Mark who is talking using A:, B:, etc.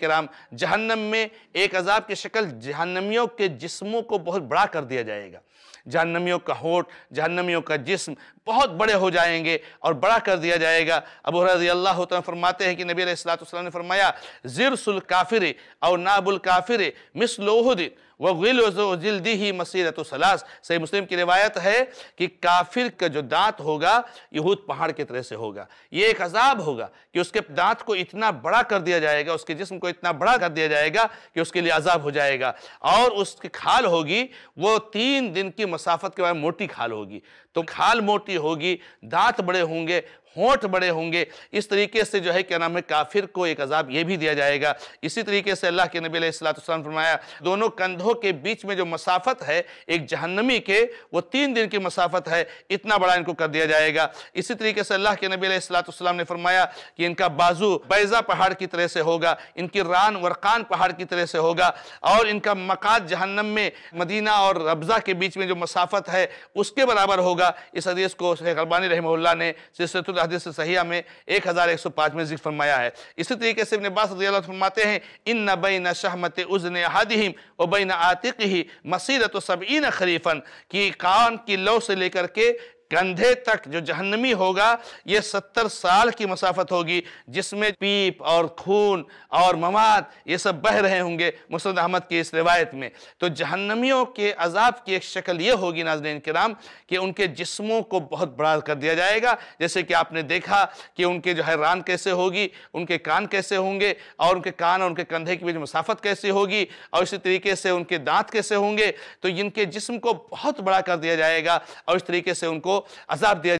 A: कराम, जहन्नम में एक अजाब की शक्ल जहन्नमियों के जिस्मों को बहुत बड़ा कर दिया जाएगा। जहन्नमियों का होठ, जहन्नमियों का जिस्म बहुत बड़े हो जाएँगे और बड़ा कर दिया जाएगा। अबू रज़ी अल्लाह फरमाते हैं कि नबी ने फरमाया, जिरसुल काफिर और नाबुल काफिर मिसलोहद वह जिल्दी ही मसीरत सलास। सही मुस्लिम की रिवायत है कि काफिर का जो दांत होगा, यहूद पहाड़ की तरह से होगा। ये एक अजाब होगा कि उसके दांत को इतना बड़ा कर दिया जाएगा, उसके जिस्म को इतना बड़ा कर दिया जाएगा कि उसके लिए अजाब हो जाएगा। और उसकी खाल होगी, वो तीन दिन की मसाफत के बाद मोटी खाल होगी। तो खाल मोटी होगी, दांत बड़े होंगे होंठ बड़े होंगे। इस तरीके से जो है क्या नाम है, काफिर को एक अजाब ये भी दिया जाएगा। इसी तरीके से अल्लाह के नबी सलाम फरमाया, दोनों कंधों के बीच में जो मसाफत है, एक जहन्नमी के, वो तीन दिन की मसाफत है, इतना बड़ा इनको कर दिया जाएगा। इसी तरीके से अल्लाह के नबी सलाम ने फरमाया कि इनका बाजू बैज़ा पहाड़ की तरह से होगा, इनकी रान वरकान पहाड़ की तरह से होगा, और इनका मकाद जहन्नम में मदीना और रब्ज़ा के बीच में जो मसाफत है, उसके बराबर होगा। इस हदीस को शेख अलबानी रहमल्ला ने सिलसिलतुल हदीस सहिया में एक हज़ार एक सौ पाँच में ज़िक्र फरमाया है। इसी तरीके से इब्न बास फरमाते हैं इन न बई न शहमत उजन हादिम व न आतिक ही मसीरत सबीन खरीफन की कान की लौ से लेकर के कंधे तक जो जहन्नमी होगा, ये सत्तर साल की मसाफत होगी, जिसमें पीप और खून और मवाद ये सब बह रहे होंगे मुसद अहमद की इस रिवायत में। तो जहन्नमियों के अजाब की एक शक्ल ये होगी नाजन कराम, कि उनके जिस्मों को बहुत बड़ा कर दिया जाएगा। जैसे कि आपने देखा कि उनके जो है रान कैसे होगी, उनके कान कैसे होंगे, और उनके कान और उनके कंधे के बीच मसाफत कैसी होगी, और इसी तरीके से उनके दांत कैसे होंगे। तो इनके जिस्म को बहुत बड़ा कर दिया जाएगा, और इस तरीके से उनको अजाब दिया